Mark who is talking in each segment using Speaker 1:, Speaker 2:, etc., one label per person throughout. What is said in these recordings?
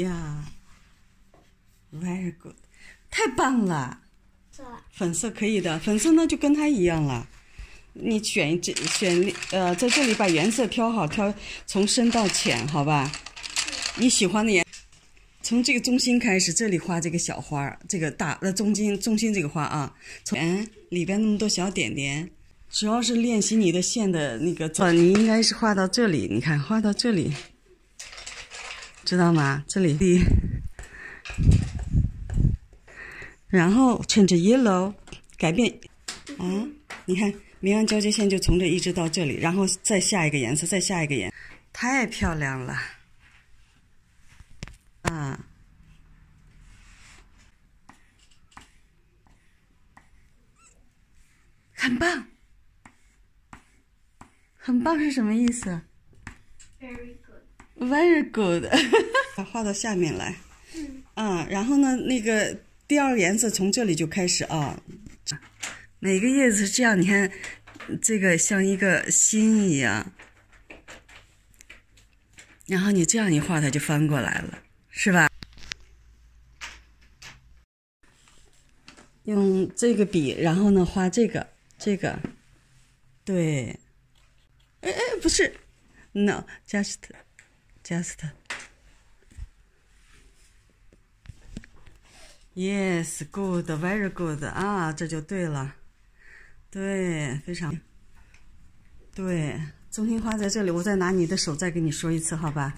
Speaker 1: 呀，very good，太棒了。粉色可以的，粉色呢就跟它一样了。你选这选呃，在这里把颜色挑好，挑从深到浅，好吧？你喜欢的颜，从这个中心开始，这里画这个小花儿，这个大呃中心中心这个花啊，从嗯里边那么多小点点，主要是练习你的线的那个，呃，你应该是画到这里，你看画到这里，知道吗？这里第。然后趁着 yellow 改变，啊，你看明暗交接线就从这一直到这里，然后再下一个颜色，再下一个颜，太漂亮了，啊，很棒，很棒是什么意思。
Speaker 2: ？Very good，
Speaker 1: 画到下面来，嗯，然后呢，那个第二个颜色从这里就开始啊，每个叶子是这样，你看，这个像一个心一样，然后你这样一画，它就翻过来了，是吧？用这个笔，然后呢画这个这个，对，哎哎，不是，no，just just。Yes, good, very good 啊，这就对了，对，非常对。中心花在这里，我再拿你的手再给你说一次，好吧？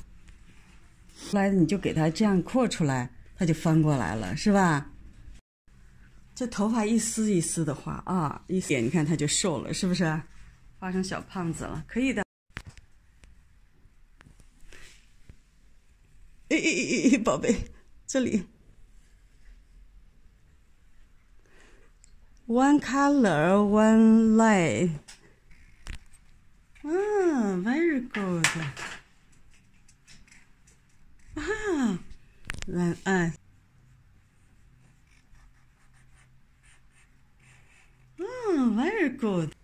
Speaker 1: 来，你就给它这样扩出来，它就翻过来了，是吧？这头发一丝一丝的画啊，一点你看它就瘦了，是不是？画成小胖子了，可以的。哎哎哎哎，宝贝，这里。One color, one light. 啊，very good. 啊，蓝暗。嗯，very good.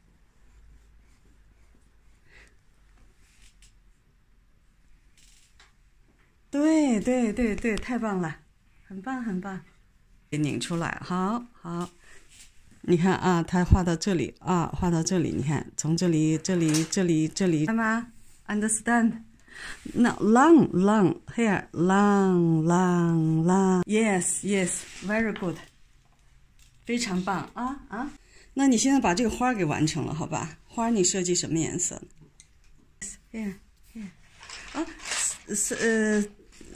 Speaker 1: 对对对对，太棒了，很棒很棒。给拧出来，好好。你看啊，它画到这里啊，画到这里，你看从这里、这里、这里、这里，看吗？Understand? Now long, long hair, long, long, long. Yes, yes, very good. 非常棒啊啊！那你现在把这个花给完成了，好吧？花你设计什么颜色？Here, here. 啊，是呃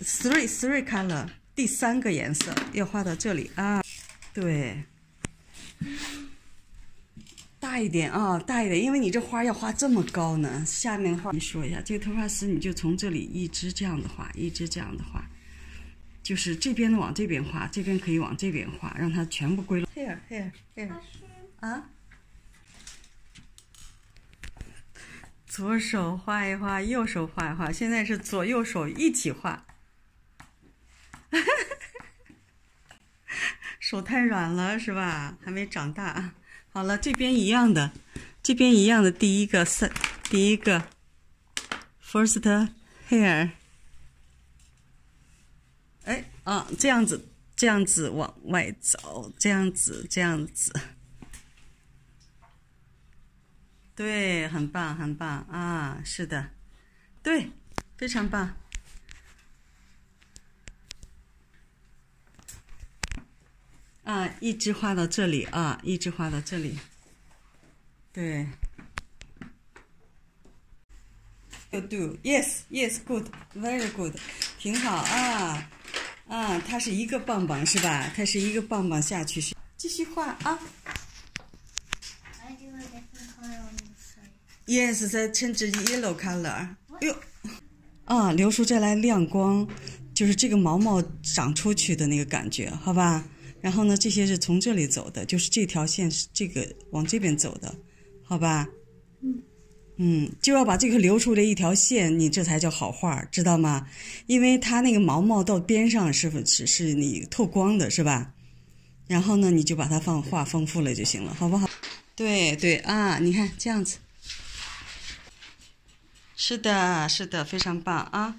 Speaker 1: ，three, three color，第三个颜色要画到这里啊。对。大一点啊，大一点，因为你这花要画这么高呢。下面的话，你说一下，这个头发丝你就从这里一直这样的画，一直这样的画，就是这边的往这边画，这边可以往这边画，让它全部归拢。Here, here, here。啊？左手画一画，右手画一画，现在是左右手一起画。哈哈哈手太软了是吧？还没长大。好了，这边一样的，这边一样的。第一个三，第一个，first hair。哎啊，这样子，这样子往外走，这样子，这样子。对，很棒，很棒啊！是的，对，非常棒。啊，一直画到这里啊，一直画到这里。对。You do, yes, yes, good, very good，挺好啊啊，它是一个棒棒是吧？它是一个棒棒下去，继续画啊。
Speaker 2: I do a different color on the side.
Speaker 1: Yes，再趁着 yellow color。哎呦，啊，流出这来亮光，就是这个毛毛长出去的那个感觉，好吧？然后呢，这些是从这里走的，就是这条线是这个往这边走的，好吧？
Speaker 2: 嗯。
Speaker 1: 嗯，就要把这个留出来一条线，你这才叫好画，知道吗？因为它那个毛毛到边上是是是你透光的，是吧？然后呢，你就把它放画丰富了就行了，好不好？对对啊，你看这样子。是的，是的，非常棒啊！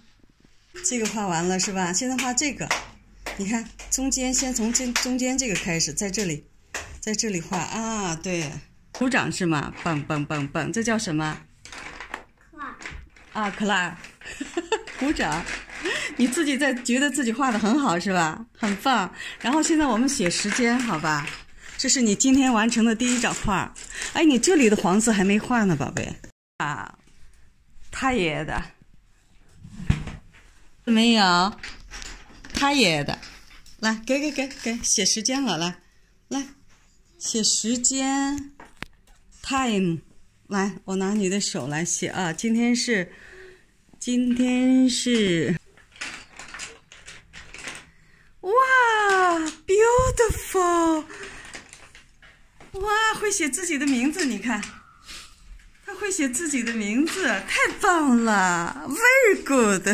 Speaker 1: 这个画完了是吧？现在画这个，你看中间先从这中间这个开始，在这里，在这里画啊，对，鼓掌是吗？棒棒棒棒，这叫什么？啊，克拉，鼓掌！你自己在觉得自己画的很好是吧？很棒。然后现在我们写时间，好吧？这是你今天完成的第一张画。哎，你这里的黄色还没画呢，宝贝。啊，他爷的。没有，他爷的。来，给给给给，写时间了，来，来，写时间，time。来，我拿你的手来写啊！今天是，今天是，哇，beautiful！哇，会写自己的名字，你看，他会写自己的名字，太棒了，very good！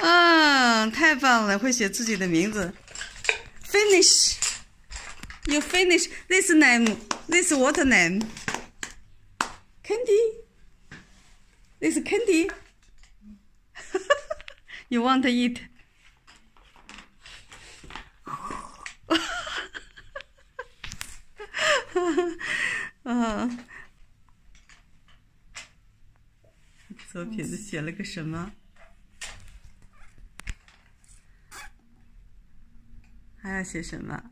Speaker 1: 嗯，太棒了，会写自己的名字，finish。You finish this name. This what name? Candy. This candy. you want to eat? 啊，左撇子写了个什么？还要写什么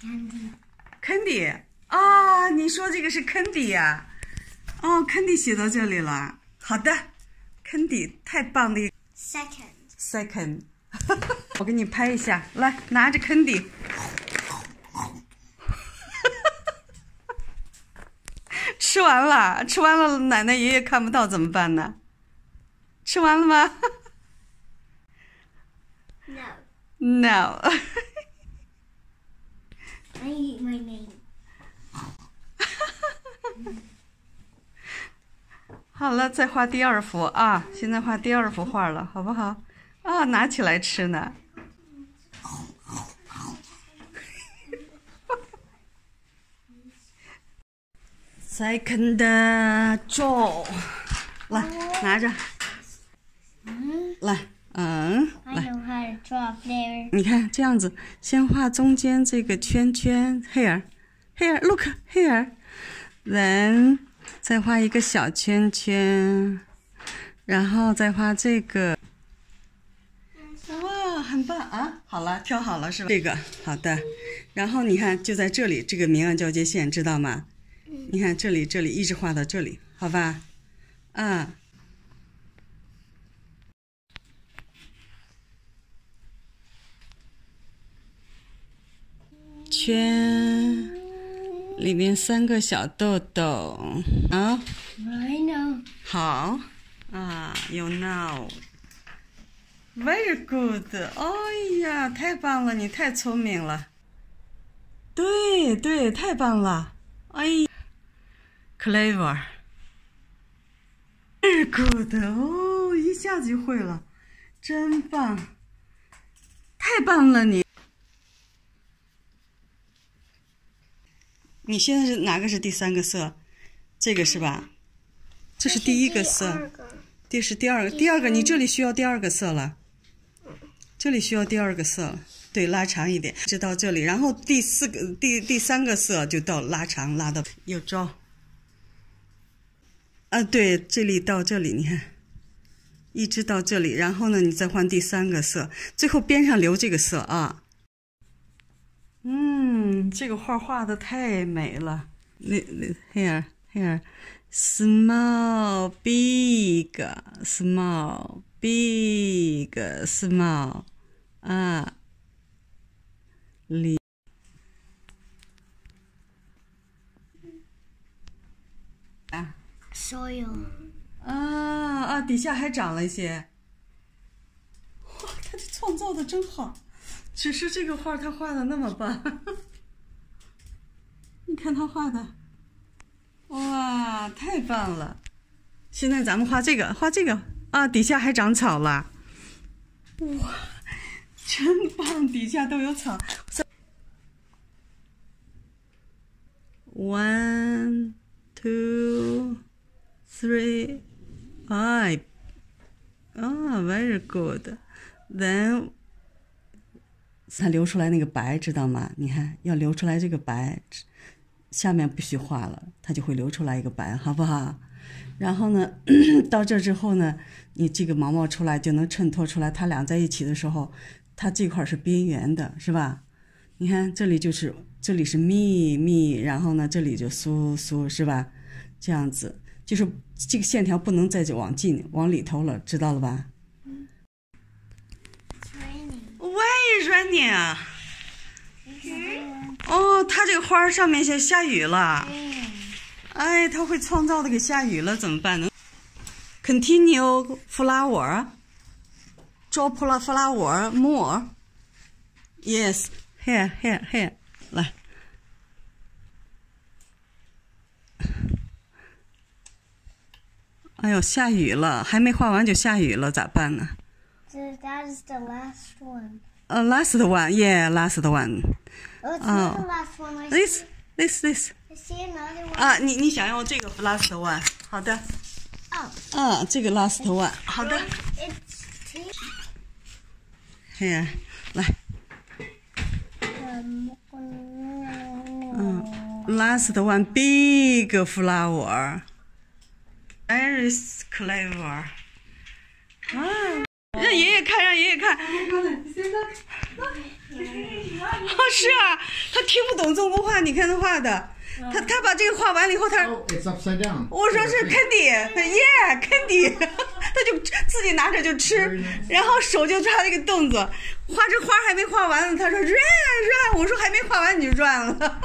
Speaker 1: ？Candy，Candy 啊，你说这个是 Candy 呀？哦，Candy 写到这里了。好的，Candy 太棒了。
Speaker 2: Second，Second，
Speaker 1: 我给你拍一下，来拿着 Candy。吃完了，吃完了，奶奶爷爷看不到怎么办呢？吃完了吗
Speaker 2: ？No。
Speaker 1: No。
Speaker 2: I eat my name.
Speaker 1: 好了，再画第二幅啊！现在画第二幅画了，好不好？啊，拿起来吃呢。Second jaw，来拿着，来。嗯，来，你看这样子，先画中间这个圈圈，here，here，look here，then 再画一个小圈圈，然后再画这个，哇，很棒啊！好了，挑好了是吧？这个好的，然后你看就在这里，这个明暗交接线知道吗？你看这里，这里一直画到这里，好吧？嗯。圈里面三个小豆豆啊
Speaker 2: ，I know。
Speaker 1: 好啊，You know。Very good。哎呀，太棒了，你太聪明了。对对，太棒了。哎，Clever。Very good。哦，一下子就会了，真棒。太棒了，你。你现在是哪个是第三个色？这个是吧？这是第一个色，这是第二个。第二个，你这里需要第二个色了。这里需要第二个色，对，拉长一点，就到这里。然后第四个、第第三个色就到拉长，拉到有招。啊，对，这里到这里，你看，一直到这里。然后呢，你再换第三个色，最后边上留这个色啊。嗯，这个画画的太美了。那那 here here small big small big small 啊，里啊啊啊，底下还长了一些。哇，他这创造的真好。只是这个画他画的那么棒，你看他画的，哇，太棒了！现在咱们画这个，画这个啊，底下还长草了，哇，真棒，底下都有草。One, two, three, I. 啊、v e r y good. Then 它流出来那个白，知道吗？你看，要流出来这个白，下面不许画了，它就会流出来一个白，好不好？然后呢，到这之后呢，你这个毛毛出来就能衬托出来，它俩在一起的时候，它这块是边缘的，是吧？你看这里就是这里是密密，然后呢这里就酥酥，是吧？这样子就是这个线条不能再往进往里头了，知道了吧 is raining 啊？它这个花儿上面下下雨了。哎，它会创造的给下雨了，怎么办呢？Continue flower, pla- flower more. Yes, here, here, here. 来，哎呦，下雨了，还没画完就下雨了，咋办呢
Speaker 2: ？That is the last one.
Speaker 1: a s t one, yeah, last one.
Speaker 2: Oh,
Speaker 1: Oh.
Speaker 2: last. I
Speaker 1: This, this, this.
Speaker 2: I see another one.
Speaker 1: 啊，你你想要这个 last one？好的。
Speaker 2: oh,
Speaker 1: 啊，这个 last one，好的。嘿，来 Um,，last one big flower。Very clever。啊，让爷爷看，让爷爷看。哦，是啊，他听不懂中国话，你看他画的，他他把这个画完了以后，他
Speaker 3: Oh.
Speaker 1: 我说是 Candy，耶，Candy，他就自己拿着就吃，然后手就抓这个动作，画这花还没画完呢，他说 run run，我说还没画完你就 run 了，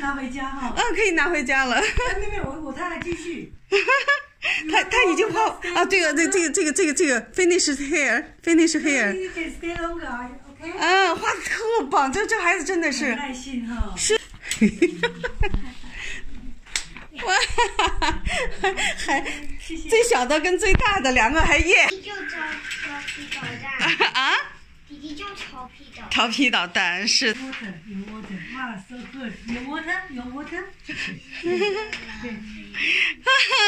Speaker 4: 拿回家哈。
Speaker 1: 嗯，可以拿回家了。
Speaker 4: 哎，妹妹，我我他还继续。
Speaker 1: 他他已经画啊，这个，这这个这个这个这个 finish here，finish
Speaker 4: here，You
Speaker 1: 啊，画的特棒，这这孩子真的是
Speaker 4: 耐心哈。
Speaker 1: 是，哇，还。最小的跟最大的两个还耶
Speaker 2: 弟弟就调调皮捣蛋，
Speaker 1: 啊，
Speaker 2: 弟弟就调皮捣蛋。
Speaker 1: 调皮捣蛋是。
Speaker 4: Water，有 water，哇，so good，有 water，有 water。对，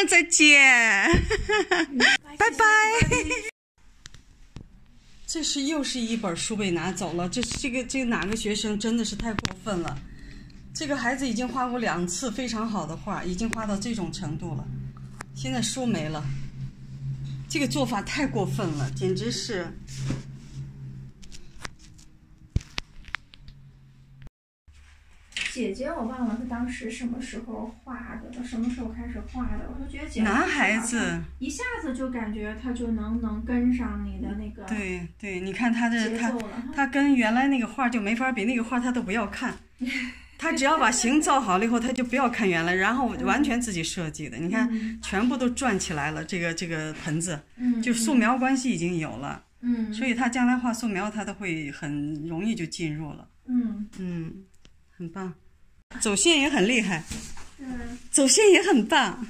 Speaker 1: 再见，拜拜。这是又是一本书被拿走了，这这个这个哪个学生真的是太过分了？这个孩子已经画过两次非常好的画，已经画到这种程度了，现在书没了，这个做法太过分了，简直是。
Speaker 5: 姐姐，我忘了她当时什么时候画的，什么时候开始画的。我就觉得姐姐
Speaker 1: 男孩子
Speaker 5: 一下子就感觉他就能能跟上你的那个
Speaker 1: 对对，你看他的他。他跟原来那个画就没法比，那个画他都不要看，他只要把形造好了以后，他就不要看原来，然后完全自己设计的。你看，
Speaker 5: 嗯
Speaker 1: 全部都转起来了，这个这个盆子
Speaker 5: 嗯，
Speaker 1: 就素描关系已经有了，
Speaker 5: 嗯，
Speaker 1: 所以他将来画素描，他都会很容易就进入了。
Speaker 5: 嗯
Speaker 1: 嗯，很棒，走线也很厉害，
Speaker 5: 嗯
Speaker 1: 走线也很棒。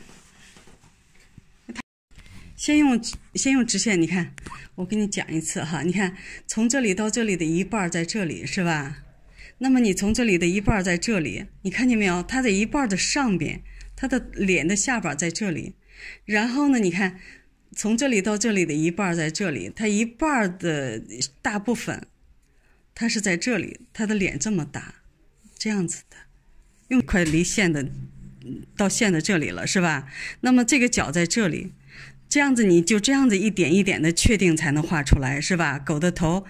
Speaker 1: 先用先用直线，你看，我给你讲一次哈，你看从这里到这里的一半儿在这里是吧？那么你从这里的一半儿在这里，你看见没有？它的一半儿的上边，它的脸的下巴在这里，然后呢，你看从这里到这里的一半儿在这里，它一半儿的大部分，它是在这里，它的脸这么大，这样子的，用快离线的到线的这里了，是吧？那么这个角在这里，这样子你就这样子一点一点的确定才能画出来，是吧？狗的头，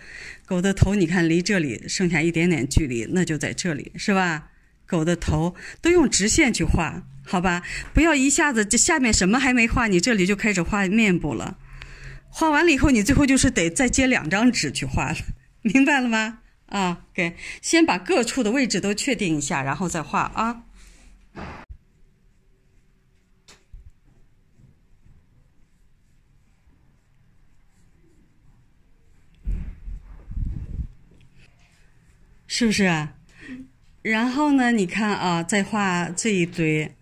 Speaker 1: 狗的头，你看离这里剩下一点点距离，那就在这里，是吧？狗的头都用直线去画，好吧？不要一下子这下面什么还没画，你这里就开始画面部了。画完了以后，你最后就是得再接两张纸去画了，明白了吗？啊，给，先把各处的位置都确定一下，然后再画啊。是不是？然后呢，你看啊，再画这一堆，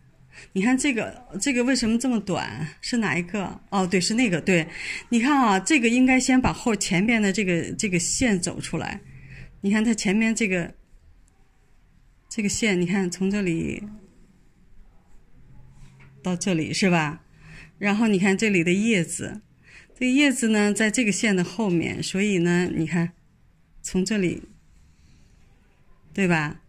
Speaker 1: 你看这个这个为什么这么短？是哪一个？哦，对，是那个。对，你看啊，这个应该先把后前边的这个这个线走出来。你看它前面这个这个线，你看从这里到这里是吧？然后你看这里的叶子，这叶子呢在这个线的后面，所以呢，你看从这里，对吧？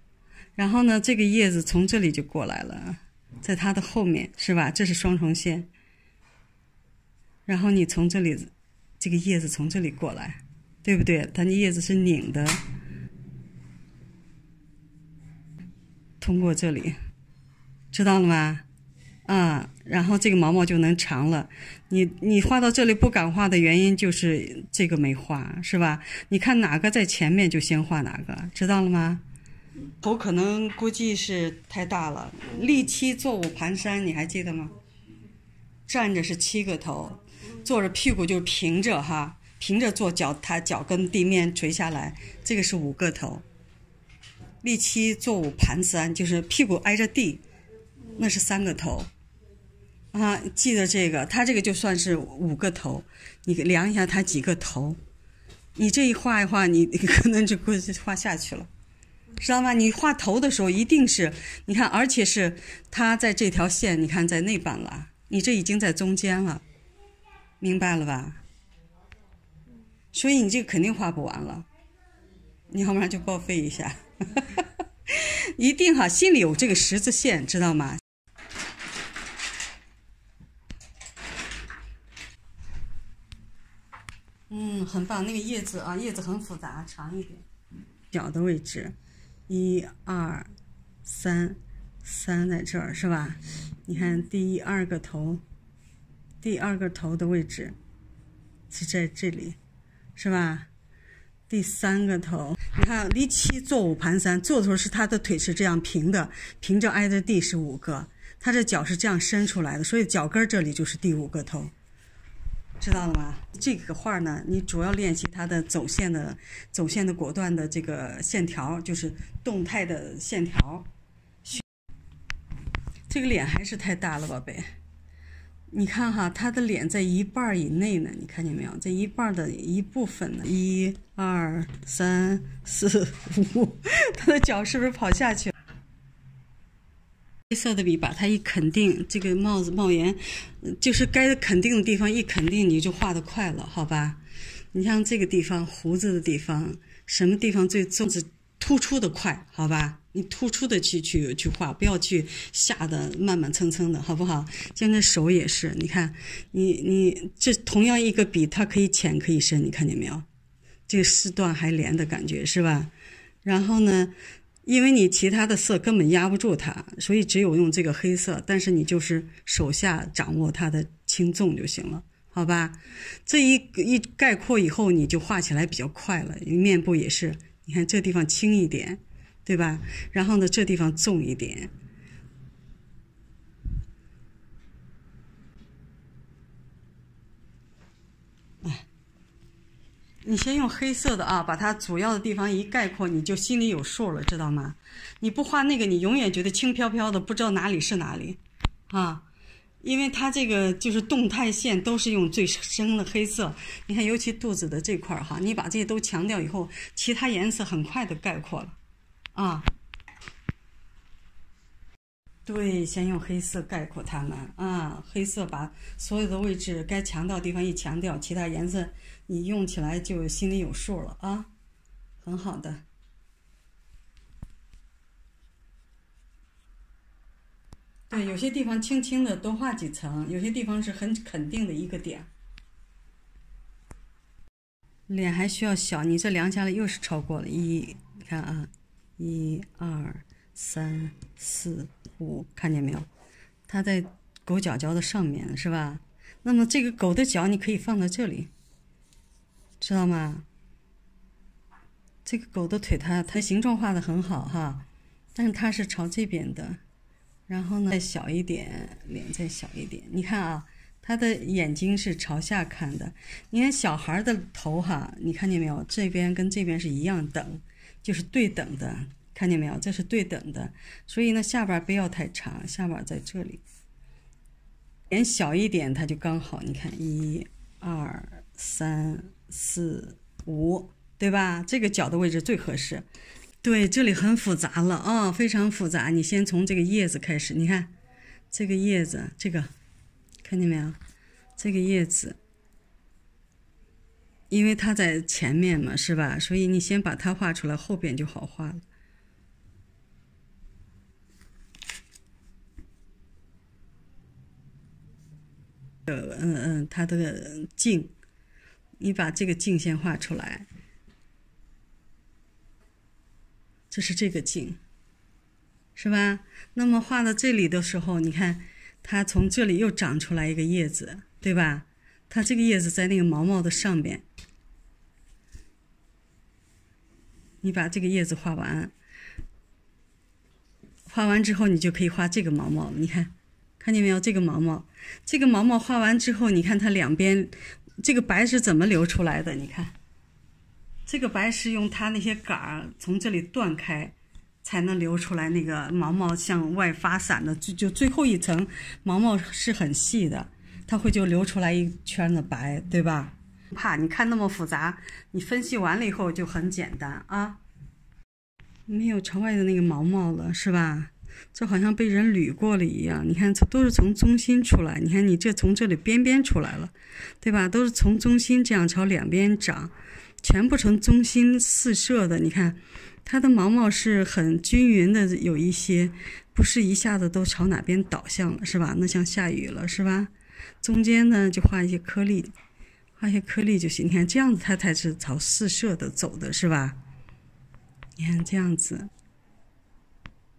Speaker 1: 然后呢，这个叶子从这里就过来了，在它的后面是吧？这是双重线。然后你从这里，这个叶子从这里过来，对不对？它的叶子是拧的，通过这里，知道了吗？啊，然后这个毛毛就能长了。你你画到这里不敢画的原因就是这个没画，是吧？你看哪个在前面就先画哪个，知道了吗？头可能估计是太大了。立七坐五盘山，你还记得吗？站着是七个头，坐着屁股就平着哈，平着坐，脚踏脚跟地面垂下来，这个是五个头。立七坐五盘山，就是屁股挨着地，那是三个头。啊，记得这个，它这个就算是五个头，你量一下它几个头，你这一画一画，你可能就估计画下去了。知道吗？你画头的时候一定是，你看，而且是它在这条线，你看在内半了，你这已经在中间了，明白了吧？所以你这个肯定画不完了，你要不然就报废一下，一定哈，心里有这个十字线，知道吗？嗯，很棒，那个叶子啊，叶子很复杂，长一点，角的位置。一二三，三在这儿是吧？你看第二个头，第二个头的位置是在这里，是吧？第三个头，你看离七坐五盘三，坐的时候是他的腿是这样平的，平着挨着地是五个，他这脚是这样伸出来的，所以脚跟这里就是第五个头。知道了吗？这个画呢，你主要练习它的走线的、走线的果断的这个线条，就是动态的线条。这个脸还是太大了，宝贝。你看哈，他的脸在一半以内呢，你看见没有？这一半的一部分呢，一、二、三、四、五，他的脚是不是跑下去了？黑色的笔把它一肯定，这个帽子帽檐，就是该肯定的地方一肯定，你就画的快了，好吧？你像这个地方胡子的地方，什么地方最重是突出的快，好吧？你突出的去去去画，不要去下的慢慢蹭蹭的，好不好？现在手也是，你看，你你这同样一个笔，它可以浅可以深，你看见没有？这个丝断还连的感觉是吧？然后呢？因为你其他的色根本压不住它，所以只有用这个黑色。但是你就是手下掌握它的轻重就行了，好吧？这一一概括以后，你就画起来比较快了。面部也是，你看这地方轻一点，对吧？然后呢，这地方重一点。你先用黑色的啊，把它主要的地方一概括，你就心里有数了，知道吗？你不画那个，你永远觉得轻飘飘的，不知道哪里是哪里，啊，因为它这个就是动态线都是用最深的黑色。你看，尤其肚子的这块儿哈，你把这些都强调以后，其他颜色很快的概括了，啊。对，先用黑色概括它们啊，黑色把所有的位置该强调地方一强调，其他颜色你用起来就心里有数了啊，很好的。对，有些地方轻轻的多画几层，有些地方是很肯定的一个点。脸还需要小，你这量下来又是超过了一，你看啊，一二三四。五，看见没有？它在狗脚脚的上面，是吧？那么这个狗的脚你可以放在这里，知道吗？这个狗的腿，它它形状画的很好哈，但是它是朝这边的。然后呢，再小一点，脸再小一点。你看啊，它的眼睛是朝下看的。你看小孩的头哈，你看见没有？这边跟这边是一样等，就是对等的。看见没有？这是对等的，所以呢，下巴不要太长，下巴在这里，脸小一点，它就刚好。你看，一、二、三、四、五，对吧？这个角的位置最合适。对，这里很复杂了啊，非常复杂。你先从这个叶子开始，你看，这个叶子，这个看见没有？这个叶子，因为它在前面嘛，是吧？所以你先把它画出来，后边就好画了。呃嗯嗯，它的茎，你把这个茎先画出来。这是这个茎，是吧？那么画到这里的时候，你看，它从这里又长出来一个叶子，对吧？它这个叶子在那个毛毛的上边。你把这个叶子画完，画完之后，你就可以画这个毛毛了。你看，看见没有？这个毛毛，这个毛毛画完之后，你看它两边这个白是怎么流出来的？你看。这个白是用它那些杆儿从这里断开，才能流出来那个毛毛向外发散的，就就最后一层毛毛是很细的，它会就流出来一圈的白，对吧？怕你看那么复杂，你分析完了以后就很简单啊，没有朝外的那个毛毛了，是吧？就好像被人捋过了一样，你看都是从中心出来，你看你这从这里边边出来了，对吧？都是从中心这样朝两边长。全部呈中心四射的，你看，它的毛毛是很均匀的，有一些不是一下子都朝哪边倒向了，是吧？那像下雨了，是吧？中间呢就画一些颗粒，画一些颗粒就行。你看这样子，它才是朝四射的走的，是吧？你看这样子，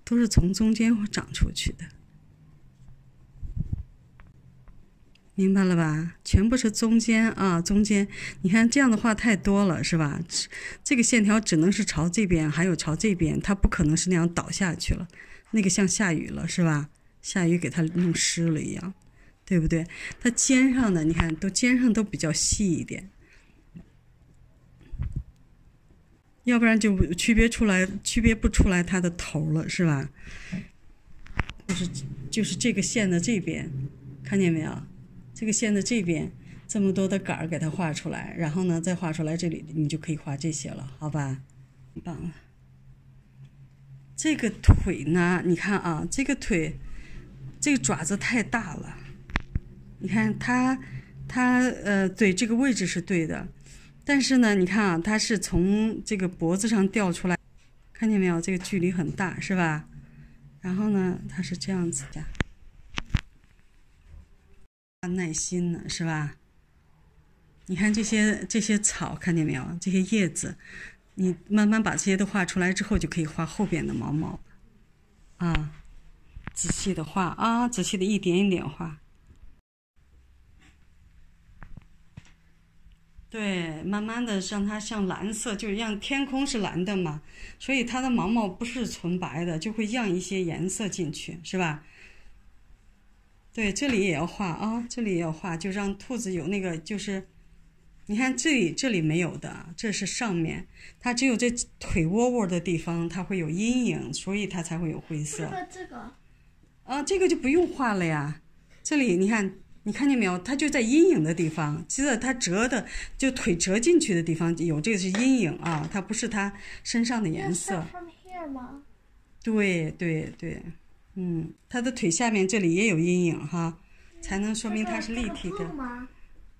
Speaker 1: 都是从中间长出去的。明白了吧？全部是中间啊，中间。你看这样的话太多了，是吧？这个线条只能是朝这边，还有朝这边，它不可能是那样倒下去了。那个像下雨了，是吧？下雨给它弄湿了一样，对不对？它尖上的，你看都尖上都比较细一点，要不然就区别出来，区别不出来它的头了，是吧？就是就是这个线的这边，看见没有？这个线的这边这么多的杆儿给它画出来，然后呢再画出来这里，你就可以画这些了，好吧？棒了。这个腿呢，你看啊，这个腿，这个爪子太大了。你看它，它呃，对，这个位置是对的，但是呢，你看啊，它是从这个脖子上掉出来，看见没有？这个距离很大，是吧？然后呢，它是这样子的。耐心呢，是吧？你看这些这些草，看见没有？这些叶子，你慢慢把这些都画出来之后，就可以画后边的毛毛啊，仔细的画啊，仔细的一点一点画。对，慢慢的让它像蓝色，就是让天空是蓝的嘛，所以它的毛毛不是纯白的，就会漾一些颜色进去，是吧？对，这里也要画啊，这里也要画，就让兔子有那个，就是，你看这里这里没有的，这是上面，它只有这腿窝窝的地方，它会有阴影，所以它才会有灰色。
Speaker 2: 这个这个，
Speaker 1: 啊，这个就不用画了呀。这里你看，你看见没有？它就在阴影的地方，其实它折的，就腿折进去的地方有这个是阴影啊，它不是它身上的颜色。对对对。嗯，它的腿下面这里也有阴影哈，才能说明它是立体的。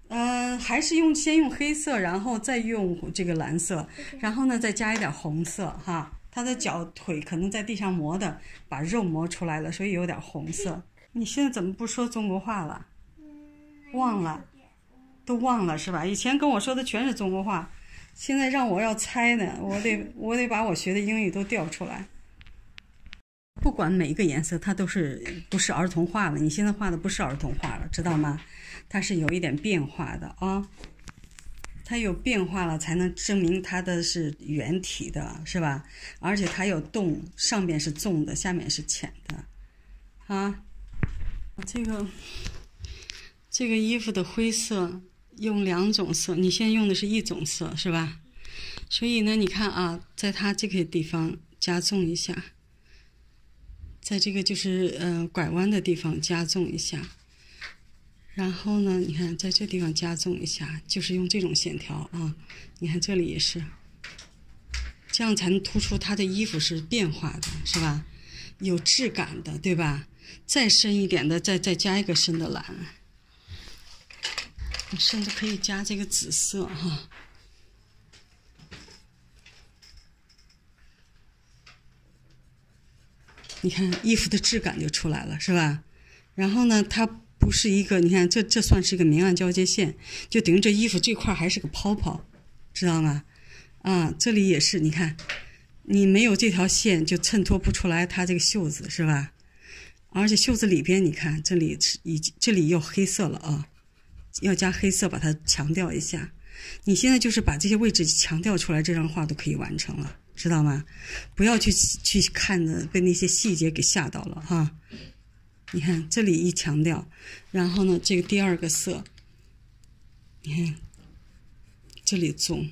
Speaker 1: 嗯，还是用先用黑色，然后再用这个蓝色，然后呢再加一点红色哈。它的脚腿可能在地上磨的，把肉磨出来了，所以有点红色。你现在怎么不说中国话了？忘了，都忘了是吧？以前跟我说的全是中国话，现在让我要猜呢，我得 我得把我学的英语都调出来。不管每一个颜色，它都是不是儿童画了。你现在画的不是儿童画了，知道吗？它是有一点变化的啊，它有变化了才能证明它的是圆体的，是吧？而且它有洞，上面是重的，下面是浅的，啊，这个这个衣服的灰色用两种色，你现在用的是一种色，是吧？所以呢，你看啊，在它这个地方加重一下。在这个就是呃拐弯的地方加重一下，然后呢，你看在这地方加重一下，就是用这种线条啊。你看这里也是，这样才能突出它的衣服是变化的，是吧？有质感的，对吧？再深一点的，再再加一个深的蓝，你甚至可以加这个紫色哈。你看衣服的质感就出来了，是吧？然后呢，它不是一个，你看这这算是一个明暗交接线，就等于这衣服这块还是个泡泡，知道吗？啊，这里也是，你看，你没有这条线就衬托不出来它这个袖子，是吧？而且袖子里边，你看这里是已经这里又黑色了啊，要加黑色把它强调一下。你现在就是把这些位置强调出来，这张画都可以完成了。知道吗？不要去去看的，被那些细节给吓到了哈。你看这里一强调，然后呢，这个第二个色，你看这里重，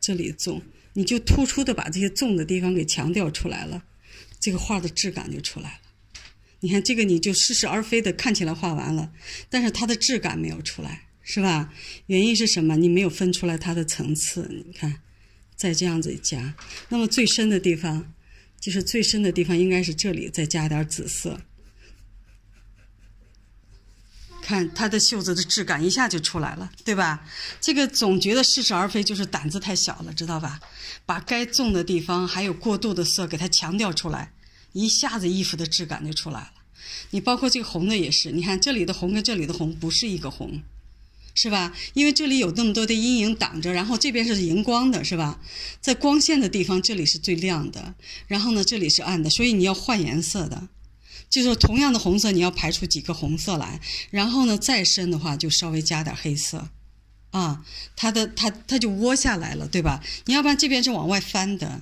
Speaker 1: 这里重，你就突出的把这些重的地方给强调出来了，这个画的质感就出来了。你看这个你就似是而非的看起来画完了，但是它的质感没有出来，是吧？原因是什么？你没有分出来它的层次，你看。再这样子加，那么最深的地方，就是最深的地方应该是这里，再加点紫色。看它的袖子的质感一下就出来了，对吧？这个总觉得似是而非，就是胆子太小了，知道吧？把该重的地方还有过度的色给它强调出来，一下子衣服的质感就出来了。你包括这个红的也是，你看这里的红跟这里的红不是一个红。是吧？因为这里有那么多的阴影挡着，然后这边是荧光的，是吧？在光线的地方，这里是最亮的，然后呢，这里是暗的，所以你要换颜色的。就是同样的红色，你要排出几个红色来，然后呢，再深的话就稍微加点黑色，啊，它的它它就窝下来了，对吧？你要不然这边是往外翻的。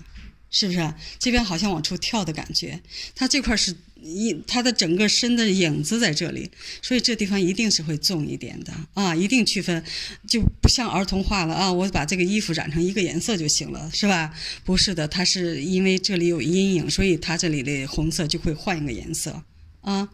Speaker 1: 是不是这边好像往出跳的感觉？它这块是一，它的整个身的影子在这里，所以这地方一定是会重一点的啊！一定区分，就不像儿童画了啊！我把这个衣服染成一个颜色就行了，是吧？不是的，它是因为这里有阴影，所以它这里的红色就会换一个颜色啊。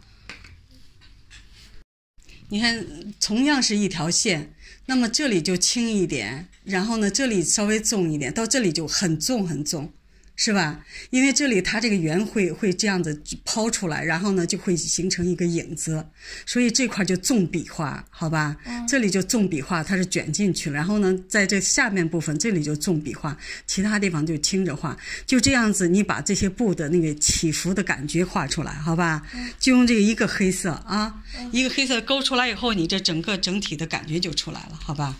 Speaker 1: 你看，同样是一条线，那么这里就轻一点，然后呢，这里稍微重一点，到这里就很重很重。是吧？因为这里它这个圆会会这样子抛出来，然后呢就会形成一个影子，所以这块就重笔画，好吧？这里就重笔画，它是卷进去了。然后呢，在这下面部分这里就重笔画，其他地方就轻着画。就这样子，你把这些布的那个起伏的感觉画出来，好吧？就用这个一个黑色啊，一个黑色勾出来以后，你这整个整体的感觉就出来了，好吧？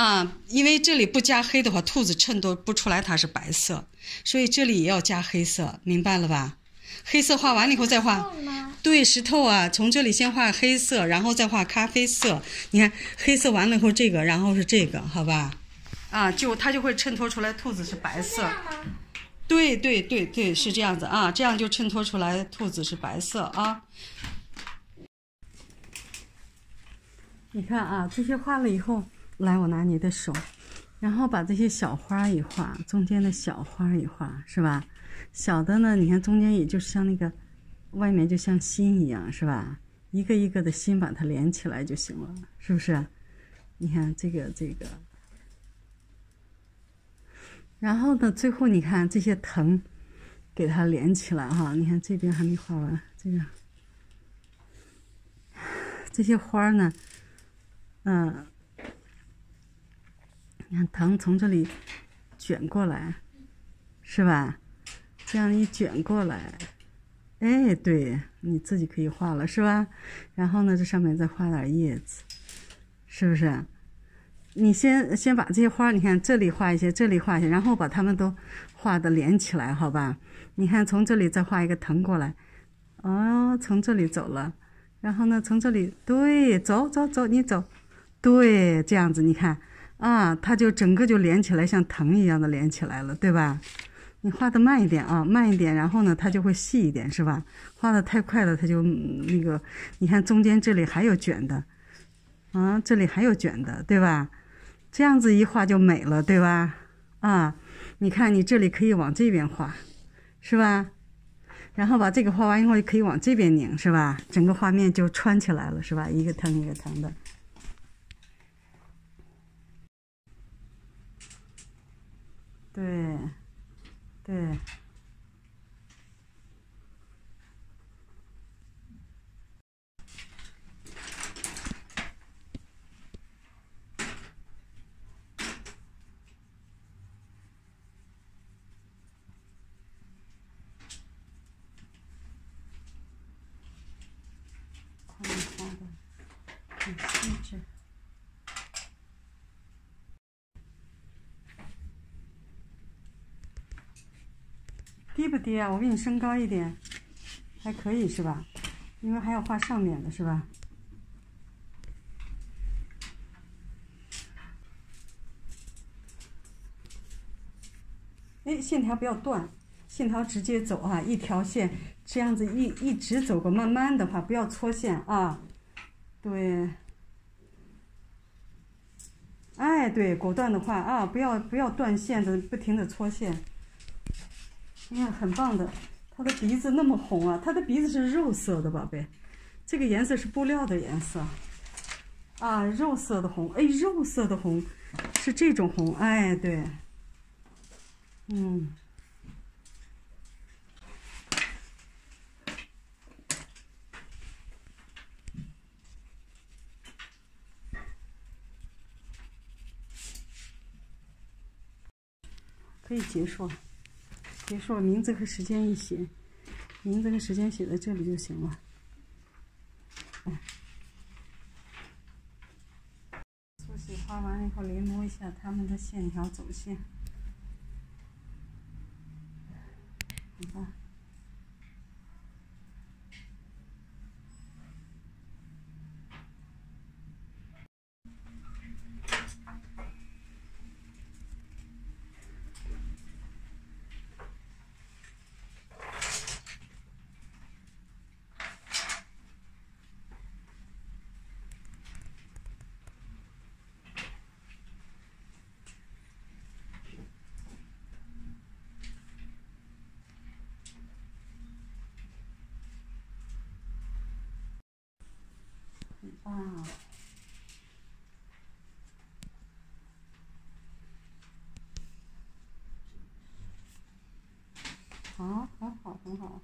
Speaker 1: 啊，因为这里不加黑的话，兔子衬托不出来它是白色，所以这里也要加黑色，明白了吧？黑色画完了以后再画，对，石头啊，从这里先画黑色，然后再画咖啡色。你看黑色完了以后这个，然后是这个，好吧？啊，就它就会衬托出来兔子是白色。对对对对，是这样子啊，这样就衬托出来兔子是白色啊。你看啊，这些画了以后。来，我拿你的手，然后把这些小花一画，中间的小花一画，是吧？小的呢，你看中间也就是像那个，外面就像心一样，是吧？一个一个的心把它连起来就行了，是不是？你看这个这个，然后呢，最后你看这些藤，给它连起来哈。你看这边还没画完，这个这些花呢，嗯。你看藤从这里卷过来，是吧？这样一卷过来，哎，对，你自己可以画了，是吧？然后呢，这上面再画点叶子，是不是？你先先把这些花，你看这里画一些，这里画一些，然后把它们都画的连起来，好吧？你看从这里再画一个藤过来，哦，从这里走了，然后呢，从这里对，走走走，你走，对，这样子，你看。啊，它就整个就连起来，像藤一样的连起来了，对吧？你画的慢一点啊，慢一点，然后呢，它就会细一点，是吧？画的太快了，它就那个，你看中间这里还有卷的，啊，这里还有卷的，对吧？这样子一画就美了，对吧？啊，你看你这里可以往这边画，是吧？然后把这个画完以后，可以往这边拧，是吧？整个画面就穿起来了，是吧？一个藤一个藤的。对，对。对。他们画的很细致。低不低啊？我给你升高一点，还可以是吧？因为还要画上面的是吧？哎，线条不要断，线条直接走啊，一条线这样子一一直走个慢慢的话，不要搓线啊。对，哎，对，果断的话啊，不要不要断线的，不停的搓线。你看，很棒的，他的鼻子那么红啊，他的鼻子是肉色的，宝贝，这个颜色是布料的颜色，啊，肉色的红，哎，肉色的红，是这种红，哎，对，嗯。可以结束了，结束了，名字和时间一写，名字和时间写在这里就行了。哎，粗细画完了以后，临摹一下它们的线条走线，你看？啊。好，很好，很好。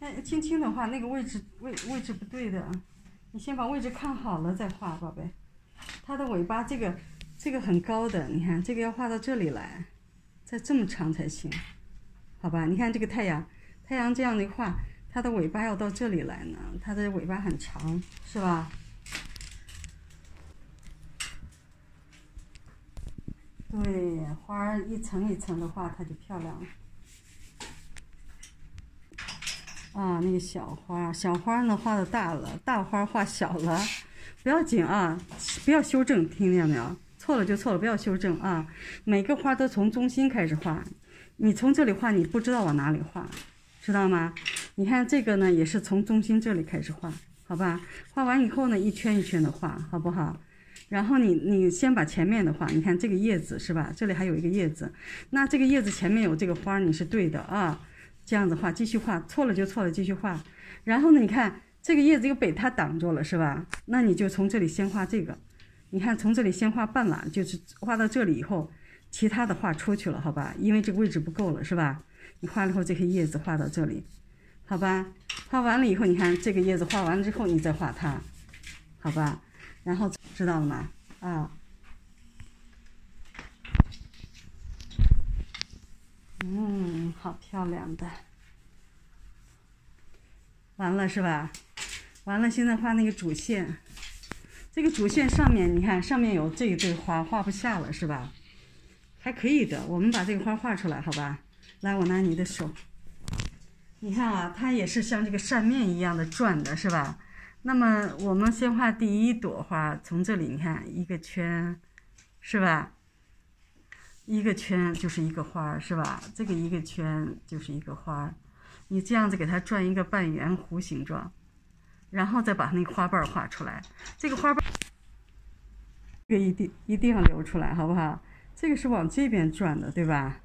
Speaker 1: 哎，轻轻的画，那个位置位位置不对的，你先把位置看好了再画，宝贝。它的尾巴这个这个很高的，你看这个要画到这里来，再这么长才行。好吧，你看这个太阳，太阳这样的画，它的尾巴要到这里来呢，它的尾巴很长，是吧？对，花儿一层一层的画，它就漂亮了。啊，那个小花，小花呢画的大了，大花画小了，不要紧啊，不要修正，听见没有？错了就错了，不要修正啊。每个花都从中心开始画。你从这里画，你不知道往哪里画，知道吗？你看这个呢，也是从中心这里开始画，好吧？画完以后呢，一圈一圈的画，好不好？然后你你先把前面的画，你看这个叶子是吧？这里还有一个叶子，那这个叶子前面有这个花，你是对的啊。这样子画，继续画，错了就错了，继续画。然后呢，你看这个叶子又被它挡住了，是吧？那你就从这里先画这个，你看从这里先画半拉，就是画到这里以后。其他的画出去了，好吧？因为这个位置不够了，是吧？你画了以后，这些叶子画到这里，好吧？画完了以后，你看这个叶子画完了之后，你再画它，好吧？然后知道了吗？啊，嗯，好漂亮的，完了是吧？完了，现在画那个主线，这个主线上面，你看上面有这一对花，画不下了，是吧？还可以的，我们把这个花画出来，好吧？来，我拿你的手，你看啊，它也是像这个扇面一样的转的，是吧？那么我们先画第一朵花，从这里你看一个圈，是吧？一个圈就是一个花，是吧？这个一个圈就是一个花，你这样子给它转一个半圆弧形状，然后再把那个花瓣画出来。这个花瓣，这个一定一定要留出来，好不好？这个是往这边转的，对吧？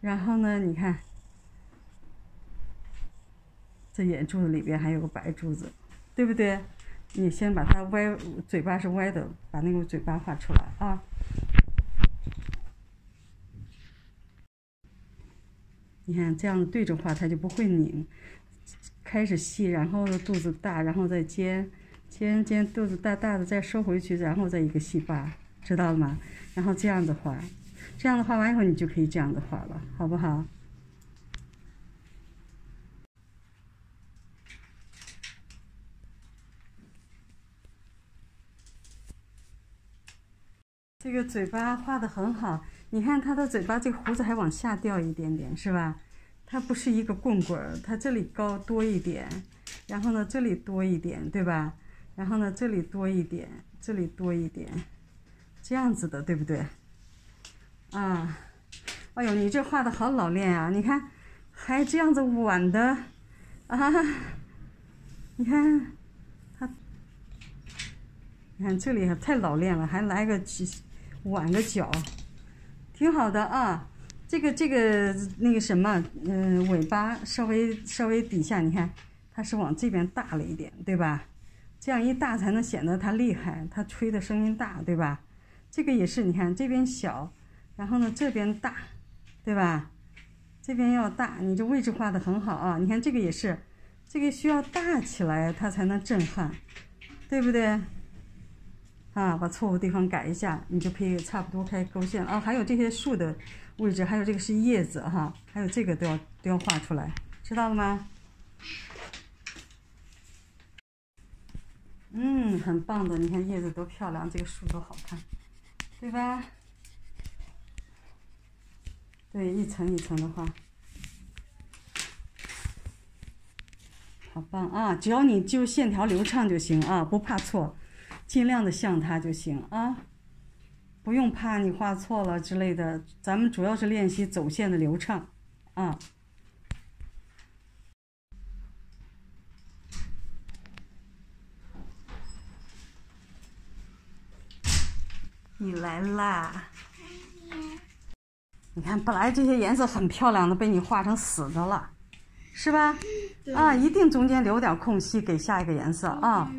Speaker 1: 然后呢，你看，这眼珠子里边还有个白珠子，对不对？你先把它歪，嘴巴是歪的，把那个嘴巴画出来啊。你看这样对着画，它就不会拧。开始细，然后肚子大，然后再尖，尖尖肚子大大的，再收回去，然后再一个细疤，知道了吗？然后这样子画，这样的画完以后，你就可以这样的画了，好不好？这个嘴巴画的很好，你看他的嘴巴这个胡子还往下掉一点点，是吧？它不是一个棍棍儿，它这里高多一点，然后呢这里多一点，对吧？然后呢这里多一点，这里多一点，这样子的，对不对？啊，哎呦，你这画的好老练啊！你看，还这样子挽的，啊，你看，他，你看这里还太老练了，还来个挽个角，挺好的啊。这个这个那个什么，嗯，尾巴稍微稍微底下，你看，它是往这边大了一点，对吧？这样一大才能显得它厉害，它吹的声音大，对吧？这个也是，你看这边小，然后呢这边大，对吧？这边要大，你这位置画的很好啊。你看这个也是，这个需要大起来它才能震撼，对不对？啊，把错误地方改一下，你就可以差不多开勾线了啊。还有这些树的。位置还有这个是叶子哈，还有这个都要都要画出来，知道了吗？嗯，很棒的，你看叶子多漂亮，这个树多好看，对吧？对，一层一层的画，好棒啊！只要你就线条流畅就行啊，不怕错，尽量的像它就行啊。不用怕你画错了之类的，咱们主要是练习走线的流畅，啊。你来啦！你看，本来这些颜色很漂亮的，被你画成死的了，是吧？啊，一定中间留点空隙给下一个颜色啊。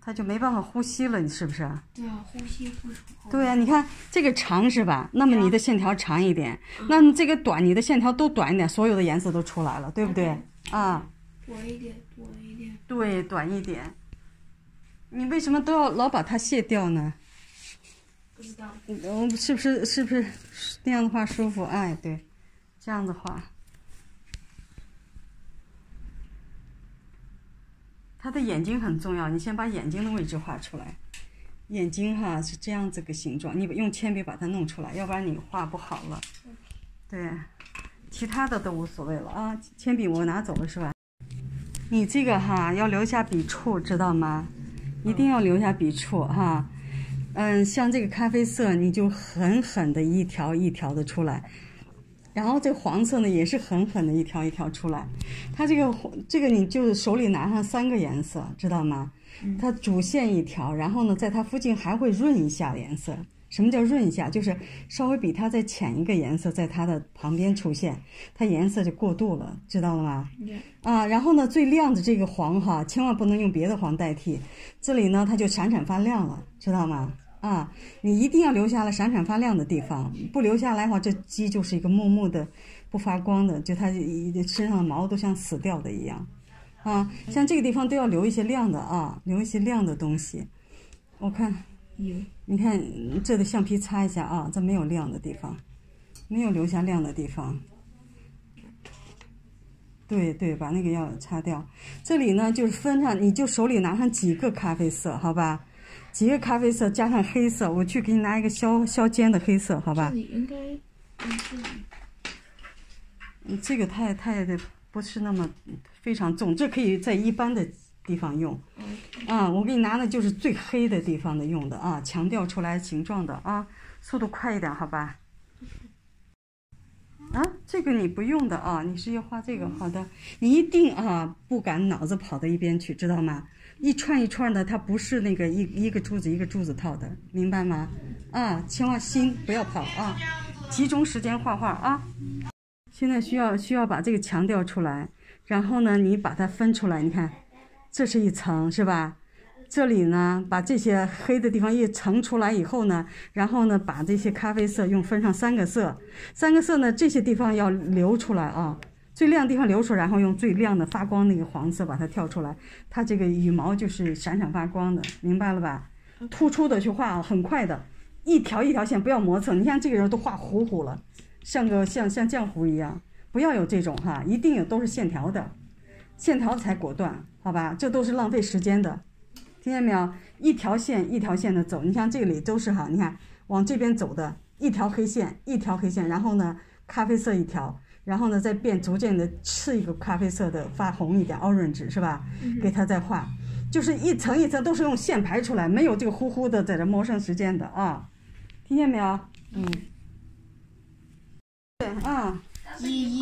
Speaker 1: 它就没办法呼吸了，你是不是？
Speaker 5: 对啊，呼吸不出。
Speaker 1: 对呀，你看这个长是吧？那么你的线条长一点，那么这个短，你的线条都短一点，所有的颜色都出来了，对不对？啊。
Speaker 5: 短一点，短一点。
Speaker 1: 对，短一点。你为什么都要老把它卸掉
Speaker 5: 呢？不知道。
Speaker 1: 嗯，是不是是不是那样的话舒服？哎，对，这样的话。他的眼睛很重要，你先把眼睛的位置画出来。眼睛哈是这样子个形状，你用铅笔把它弄出来，要不然你画不好了。对，其他的都无所谓了啊。铅笔我拿走了是吧？你这个哈要留下笔触，知道吗？一定要留下笔触哈。嗯，像这个咖啡色，你就狠狠的一条一条的出来。然后这黄色呢，也是狠狠的一条一条出来。它这个这个，你就手里拿上三个颜色，知道吗？它主线一条，然后呢，在它附近还会润一下颜色。什么叫润一下？就是稍微比它再浅一个颜色，在它的旁边出现，它颜色就过渡了，知道了吗？啊，然后呢，最亮的这个黄哈，千万不能用别的黄代替，这里呢，它就闪闪发亮了，知道吗？啊，你一定要留下来闪闪发亮的地方，不留下来的话，这鸡就是一个木木的，不发光的，就它身上的毛都像死掉的一样。啊，像这个地方都要留一些亮的啊，留一些亮的东西。我看，有，你看这的橡皮擦一下啊，这没有亮的地方，没有留下亮的地方。对对，把那个要擦掉。这里呢，就是分上，你就手里拿上几个咖啡色，好吧？几个咖啡色加上黑色，我去给你拿一个削削尖的黑色，好吧？
Speaker 5: 这里应该，
Speaker 1: 嗯，这个太太的不是那么非常重，这可以在一般的地方用。啊，我给你拿的就是最黑的地方的用的啊，强调出来形状的啊，速度快一点，好吧？啊，这个你不用的啊，你是要画这个，好的，你一定啊不敢脑子跑到一边去，知道吗？一串一串的，它不是那个一一个珠子一个珠子套的，明白吗？啊，千万心不要跑啊，集中时间画画啊。现在需要需要把这个强调出来，然后呢，你把它分出来，你看，这是一层是吧？这里呢，把这些黑的地方一层出来以后呢，然后呢，把这些咖啡色用分上三个色，三个色呢，这些地方要留出来啊，最亮的地方留出来，然后用最亮的发光那个黄色把它跳出来，它这个羽毛就是闪闪发光的，明白了吧？突出的去画啊，很快的，一条一条线不要磨蹭，你看这个人都画糊糊了，像个像像浆糊一样，不要有这种哈，一定有都是线条的，线条才果断，好吧？这都是浪费时间的。听见没有？一条线一条线的走，你像这里都是哈，你看往这边走的一条黑线，一条黑线，然后呢，咖啡色一条，然后呢再变逐渐的吃一个咖啡色的发红一点，orange 是吧？给它再画，就是一层一层都是用线排出来，没有这个呼呼的在这磨上时间的啊，听见没有？嗯，对啊。
Speaker 2: 你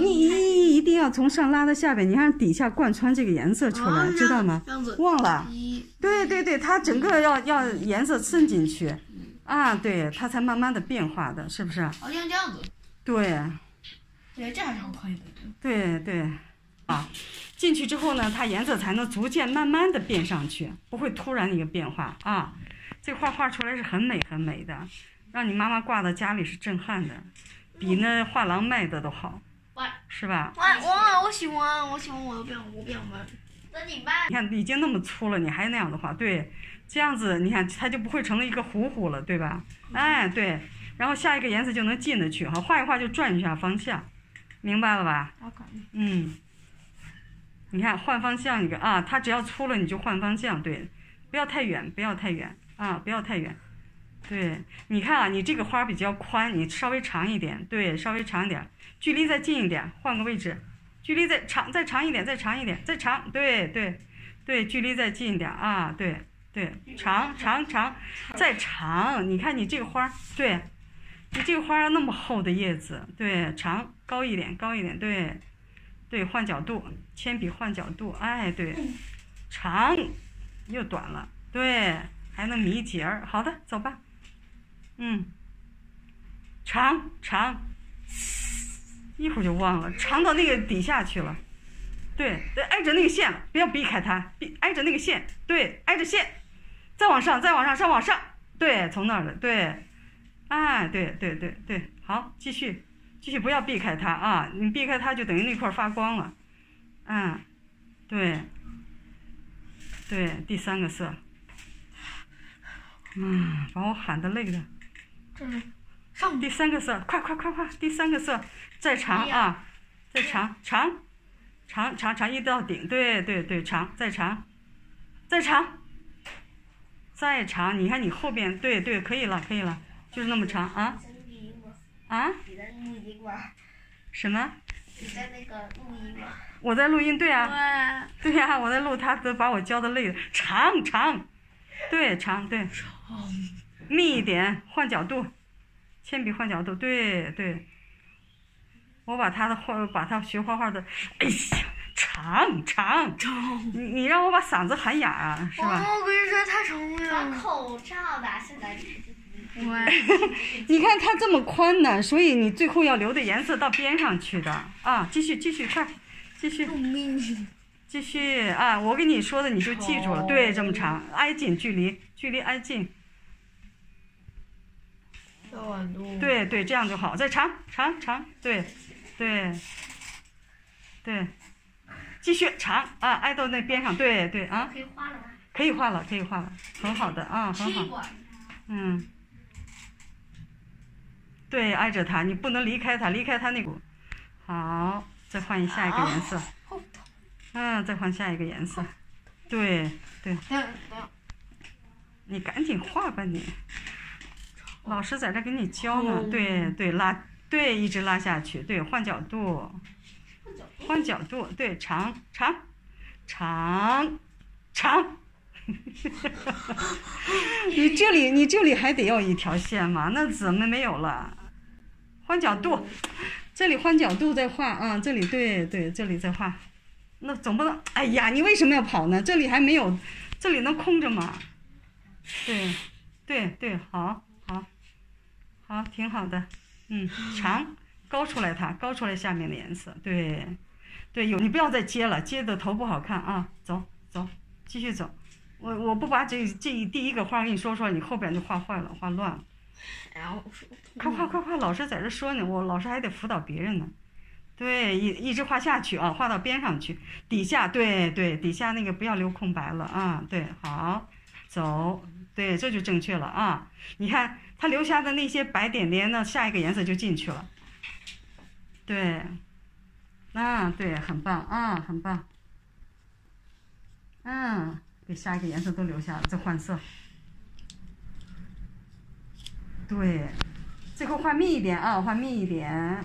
Speaker 1: 你一一定要从上拉到下边，你看底下贯穿这个颜色出来，知道吗？
Speaker 2: 样子，
Speaker 1: 忘了。
Speaker 2: 一，
Speaker 1: 对对对，它整个要要颜色渗进去，啊，对，它才慢慢的变化的，是不是？
Speaker 2: 好像这样子，
Speaker 1: 对
Speaker 2: 对，这还是很可以的。
Speaker 1: 对对，啊，进去之后呢，它颜色才能逐渐慢慢的变上去，不会突然一个变化啊。这画画出来是很美很美的，让你妈妈挂到家里是震撼的，比那画廊卖的都好，是吧？
Speaker 2: 哇哇，我喜欢，我喜欢，我都不想，我不想玩。那你慢，
Speaker 1: 你看已经那么粗了，你还那样的话，对，这样子你看它就不会成了一个糊糊了，对吧？哎，对，然后下一个颜色就能进得去哈，画一画就转一下方向，明白了吧？嗯，你看换方向一个啊，它只要粗了你就换方向，对，不要太远，不要太远啊，不要太远。对，你看啊，你这个花比较宽，你稍微长一点，对，稍微长一点，距离再近一点，换个位置，距离再长，再长一点，再长一点，再长，对对对，距离再近一点啊，对对，长长长，再长，你看你这个花儿，对，你这个花儿那么厚的叶子，对，长高一点，高一点，对，对，换角度，铅笔换角度，哎，对，长又短了，对，还能迷结儿，好的，走吧。嗯，长长，一会儿就忘了，长到那个底下去了。对，对，挨着那个线了，不要避开它，避挨着那个线，对，挨着线，再往上，再往上，上往上，对，从那儿的，对，哎，对对对对，好，继续，继续，不要避开它啊，你避开它就等于那块儿发光了，嗯，对，对，第三个色，嗯，把我喊的累的。
Speaker 2: 这是上
Speaker 1: 第三个色，快快快快，第三个色再长啊，再长长长长长一到顶，对对对，长再长，再长，再长，你看你后边，对对，可以了可以了，就是那么长啊啊，
Speaker 2: 你在录音吗？
Speaker 1: 什么？
Speaker 2: 你在那个录音吗？
Speaker 1: 我在录音，对啊，对呀、我在录，他都把我教的累了，长长，对长对，密一点，换角度，铅笔换角度，对对。我把他的画，把他学画画的，哎呀，长长，你你让我把嗓子喊哑啊，是吧？
Speaker 2: 我跟你说太长
Speaker 5: 把
Speaker 2: 了。
Speaker 5: 口罩打下来。
Speaker 2: 哇，
Speaker 1: 你看它这么宽呢，所以你最后要留的颜色到边上去的啊！继续继续快，继续继续啊！我跟你说的你就记住了，对，这么长，挨近距离，距离挨近。对对，这样就好。再长长长，对对对，继续长啊，挨到那边上，对对啊，
Speaker 5: 可以画了吗？
Speaker 1: 可以画了，可以画了，很好的啊，很好，嗯，对，挨着它，你不能离开它，离开它那股。好，再换一下一个颜色。嗯，再换下一个颜色。对对，你赶紧画吧你。老师在这给你教呢，对对，拉，对，一直拉下去，对，换角度，换角度，对，长长长长。你这里你这里还得要一条线吗？那怎么没有了？换角度，这里换角度再画啊，这里对对，这里再画。那总不能，哎呀，你为什么要跑呢？这里还没有，这里能空着吗？对，对对，好，好，好，挺好的，嗯，长，高出来它，高出来下面的颜色，对，对，有，你不要再接了，接的头不好看啊，走走，继续走，我我不把这这第一个画给你说说，你后边就画坏了，画乱了。
Speaker 2: 然后说
Speaker 1: 快快快快，老师在这说呢，我老师还得辅导别人呢。对，一一直画下去啊，画到边上去，底下对对，底下那个不要留空白了啊。对，好，走，对，这就正确了啊。你看它留下的那些白点点呢，下一个颜色就进去了。对，啊，对，很棒啊，很棒。嗯，给下一个颜色都留下了，再换色。对，最后画密一点啊，画密一点，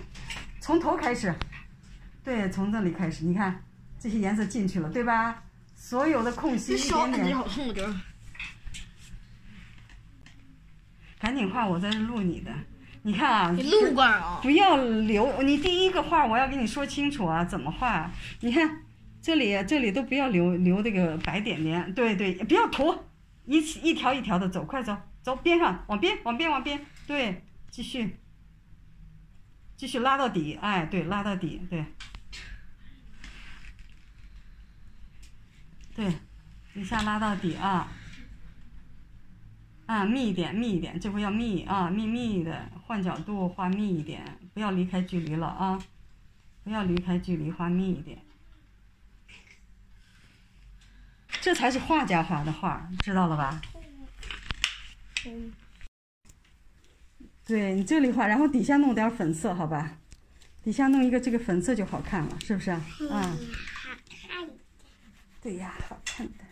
Speaker 1: 从头开始。对，从这里开始，你看这些颜色进去了，对吧？所有的空隙一点点，
Speaker 2: 好痛，我觉得。
Speaker 1: 赶紧画，我在这录你的。你看啊，
Speaker 2: 你录过啊？
Speaker 1: 不要留，你第一个画我要跟你说清楚啊，怎么画？你看这里这里都不要留留这个白点点，对对，不要涂，一起一条一条的走，快走走边上，往边往边往边，对，继续，继续拉到底，哎，对，拉到底，对，对，一下拉到底啊。啊，密一点，密一点，这回要密啊，密密的，换角度画密一点，不要离开距离了啊，不要离开距离，画密一点，这才是画家画的画，知道了吧？对你这里画，然后底下弄点粉色，好吧？底下弄一个这个粉色就好看了，是不是啊？啊，对呀，好看的。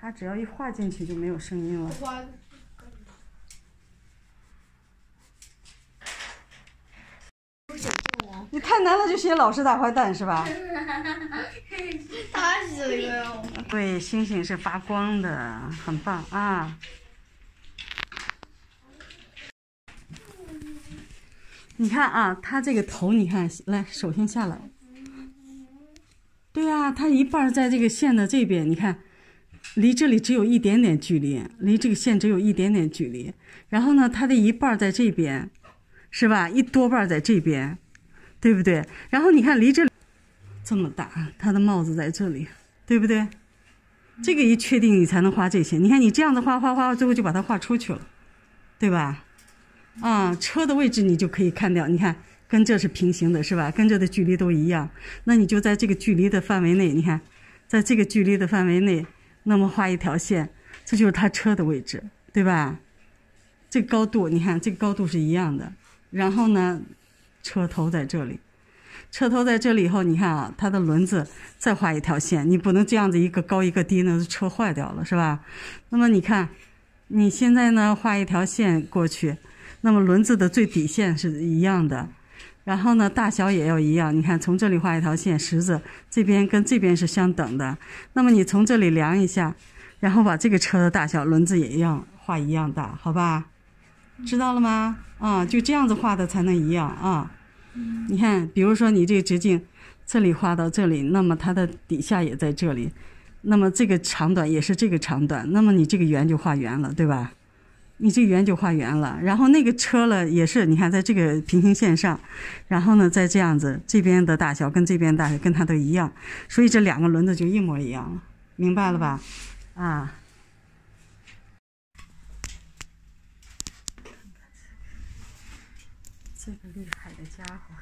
Speaker 1: 它只要一画进去就没有声音了。你太难了，就写老实大坏蛋是吧？
Speaker 2: 他写的哟。
Speaker 1: 对，星星是发光的，很棒啊！你看啊，他这个头，你看，来，手先下来。对啊，它一半在这个线的这边，你看。离这里只有一点点距离，离这个线只有一点点距离。然后呢，它的一半在这边，是吧？一多半在这边，对不对？然后你看，离这里这么大，它的帽子在这里，对不对？这个一确定，你才能画这些。你看，你这样的画画画，最后就把它画出去了，对吧？啊，车的位置你就可以看掉。你看，跟这是平行的，是吧？跟这的距离都一样。那你就在这个距离的范围内，你看，在这个距离的范围内。那么画一条线，这就是它车的位置，对吧？这高度你看，这个高度是一样的。然后呢，车头在这里，车头在这里以后，你看啊，它的轮子再画一条线，你不能这样子一个高一个低，那车坏掉了，是吧？那么你看，你现在呢画一条线过去，那么轮子的最底线是一样的。然后呢，大小也要一样。你看，从这里画一条线，十字这边跟这边是相等的。那么你从这里量一下，然后把这个车的大小，轮子也一样画一样大，好吧？知道了吗？啊，就这样子画的才能一样啊。你看，比如说你这个直径，这里画到这里，那么它的底下也在这里，那么这个长短也是这个长短，那么你这个圆就画圆了，对吧？你这圆就画圆了，然后那个车了也是，你看在这个平行线上，然后呢再这样子，这边的大小跟这边大小跟它都一样，所以这两个轮子就一模一样了，明白了吧？啊，这个厉害的家伙。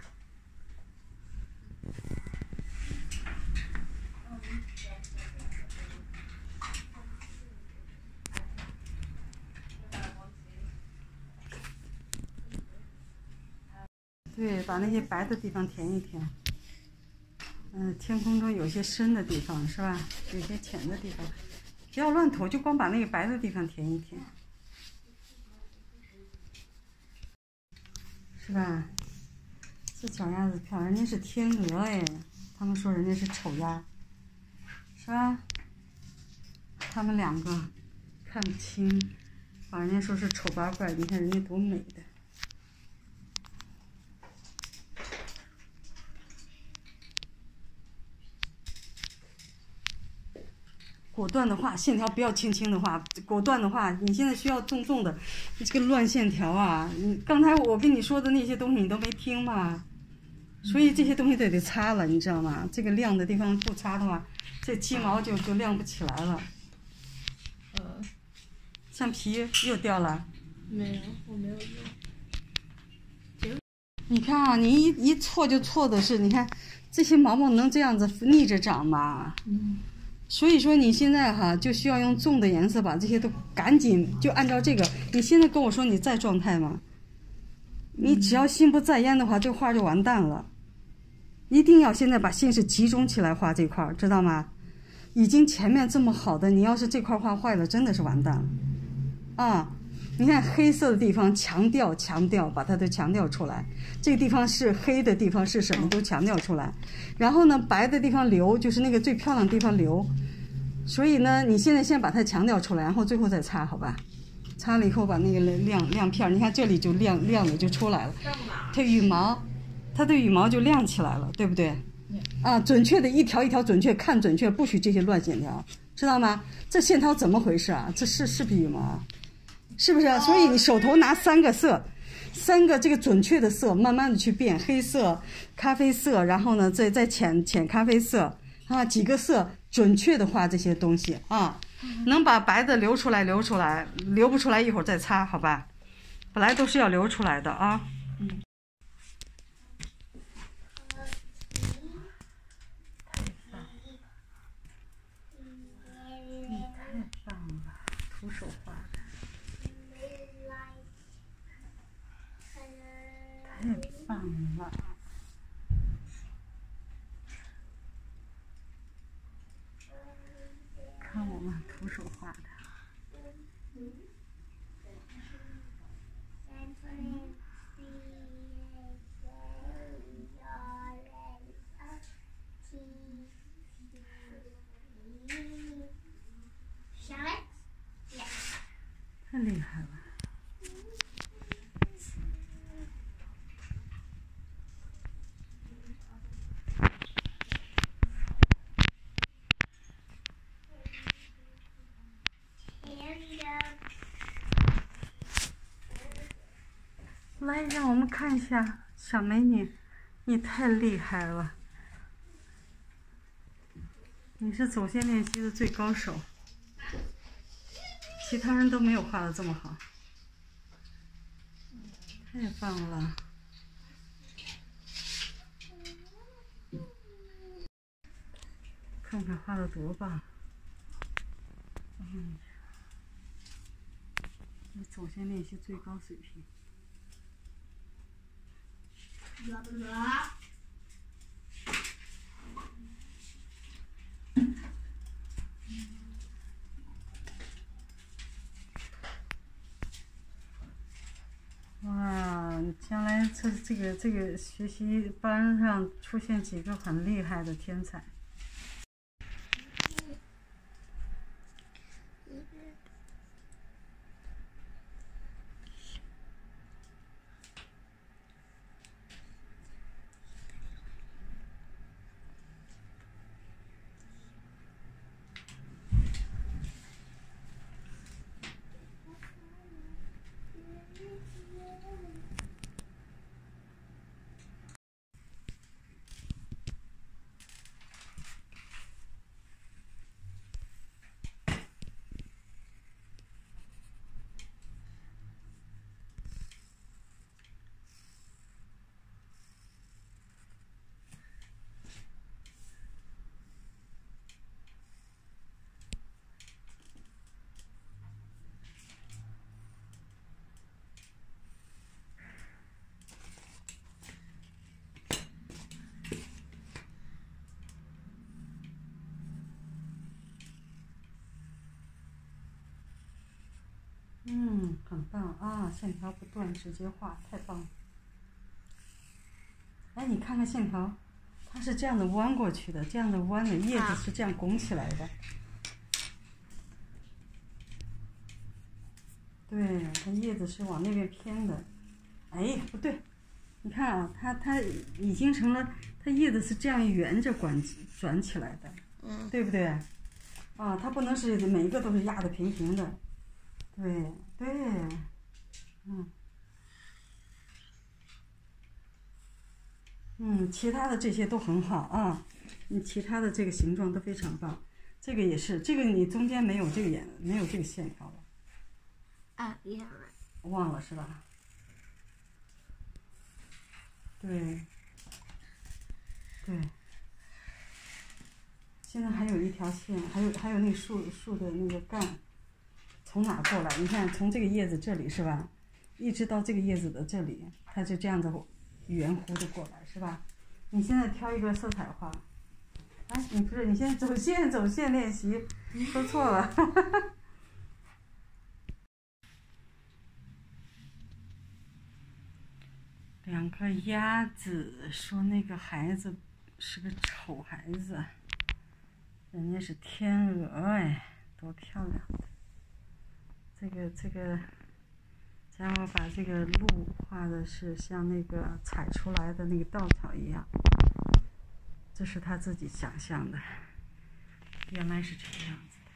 Speaker 1: 对，把那些白的地方填一填。嗯，天空中有些深的地方是吧？有些浅的地方，不要乱涂，就光把那个白的地方填一填，是吧？这小鸭子漂亮，人家是天鹅哎，他们说人家是丑鸭，是吧？他们两个看不清，把人家说是丑八怪，你看人家多美的。果断的画，线条不要轻轻的画。果断的画，你现在需要重重的，你这个乱线条啊！你刚才我跟你说的那些东西你都没听吗？所以这些东西都得擦了，你知道吗？这个亮的地方不擦的话，这鸡毛就就亮不起来了。
Speaker 5: 呃，
Speaker 1: 橡皮又掉了。
Speaker 5: 没有，我没有用。
Speaker 1: 你看啊，你一一错就错的是，你看这些毛毛能这样子逆着长吗？
Speaker 5: 嗯。
Speaker 1: 所以说你现在哈就需要用重的颜色把这些都赶紧就按照这个。你现在跟我说你在状态吗？你只要心不在焉的话，这画就完蛋了。一定要现在把心思集中起来画这块儿，知道吗？已经前面这么好的，你要是这块画坏了，真的是完蛋了。啊，你看黑色的地方强调强调，把它都强调出来。这个地方是黑的地方是什么都强调出来。然后呢，白的地方留，就是那个最漂亮的地方留。所以呢，你现在先把它强调出来，然后最后再擦，好吧？擦了以后把那个亮亮片儿，你看这里就亮亮的就出来了。它羽毛，它的羽毛就亮起来了，对不对？啊，准确的一条一条准确，看准确，不许这些乱线条，知道吗？这线条怎么回事啊？这是是不是羽毛？是不是？所以你手头拿三个色，三个这个准确的色，慢慢的去变，黑色、咖啡色，然后呢再再浅浅咖啡色啊，几个色准确的画这些东西啊，能把白的留出来留出来，留不出来一会儿再擦，好吧？本来都是要留出来的啊。你太棒了，徒手画的，太棒了。看我们徒手画的，太厉害了。来，让我们看一下小美女，你太厉害了，你是走线练习的最高手，其他人都没有画的这么好，太棒了。看看画的多棒！嗯，你走线练习最高水平。哇，将来这这个这个学习班上出现几个很厉害的天才。嗯，很棒啊，线条不断，直接画，太棒了。哎，你看看线条，它是这样的弯过去的，这样的弯的叶子是这样拱起来的。对，它叶子是往那边偏的。哎，不对，你看啊，它它已经成了，它叶子是这样圆着转转起来的，
Speaker 2: 嗯，
Speaker 1: 对不对？啊，它不能是每一个都是压的平平的。对对，嗯，嗯，其他的这些都很好啊，你其他的这个形状都非常棒，这个也是，这个你中间没有这个眼，没有这个线条了，
Speaker 2: 啊，一样了。
Speaker 1: 忘了是吧？对，对。现在还有一条线，还有还有那树树的那个干，从哪过来？你看，从这个叶子这里是吧，一直到这个叶子的这里，它就这样子圆弧的过来是吧？你现在挑一个色彩画，哎，你不是，你现在走线走线练习，说错了。哈哈哈两个鸭子说那个孩子是个丑孩子，人家是天鹅哎，多漂亮！这个这个，然后把这个鹿画的是像那个踩出来的那个稻草一样，这是他自己想象的，原来是这个样子的。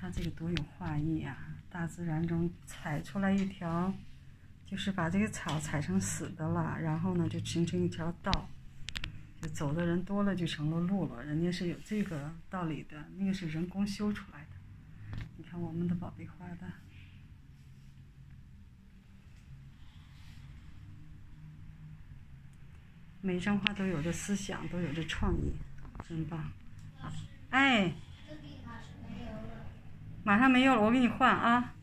Speaker 1: 他这个多有画意啊！大自然中踩出来一条。就是把这个草踩成死的了，然后呢，就形成一条道，就走的人多了就成了路了。人家是有这个道理的，那个是人工修出来的。你看我们的宝贝画的，每张画都有着思想，都有着创意，真棒。哎，马上没有了，我给你换啊。